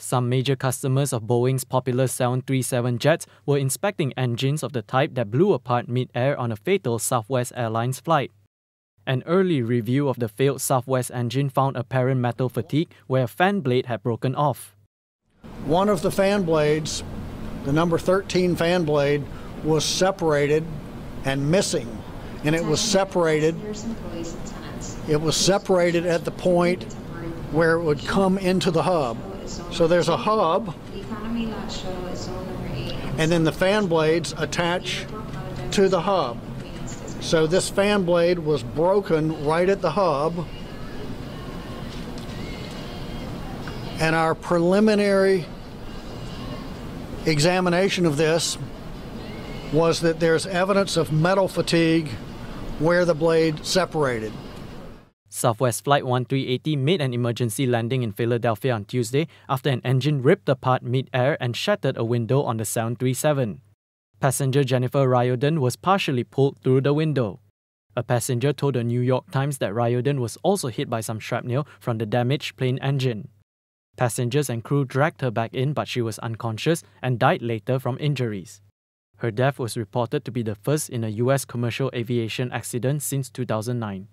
Some major customers of Boeing's popular 737 jets were inspecting engines of the type that blew apart mid-air on a fatal Southwest Airlines flight. An early review of the failed Southwest engine found apparent metal fatigue where a fan blade had broken off. One of the fan blades, the number 13 fan blade, was separated and missing. And it was separated. It was separated at the point where it would come into the hub. So there's a hub, and then the fan blades attach to the hub. So this fan blade was broken right at the hub. And our preliminary examination of this was that there's evidence of metal fatigue where the blade separated. Southwest Flight 1380 made an emergency landing in Philadelphia on Tuesday after an engine ripped apart mid-air and shattered a window on the 737. Passenger Jennifer Riordan was partially pulled through the window. A passenger told the New York Times that Riordan was also hit by some shrapnel from the damaged plane engine. Passengers and crew dragged her back in, but she was unconscious and died later from injuries. Her death was reported to be the first in a U.S. commercial aviation accident since 2009.